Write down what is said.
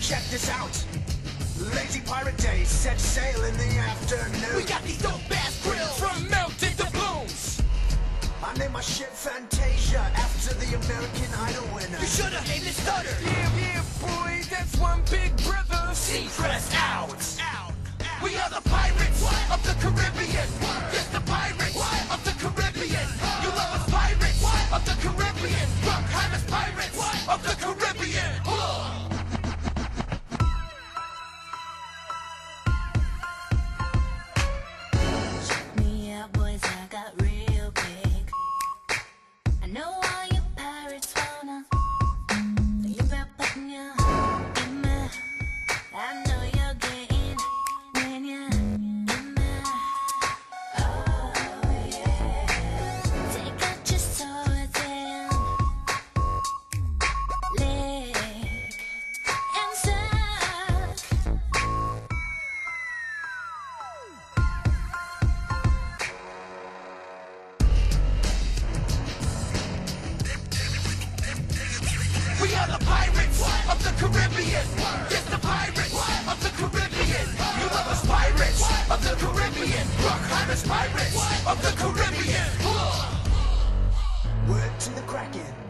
check this out. Lazy pirate days set sail in the afternoon. We got these dope ass grills from melted doubloons. I named my ship Fantasia after the American Idol winner. You should've named it Stutter. Yeah, yeah, boy, Caribbean. The pirates of the Caribbean. You love us pirates of the Caribbean. Bruckheimers pirates of the Caribbean. Word to the Kraken.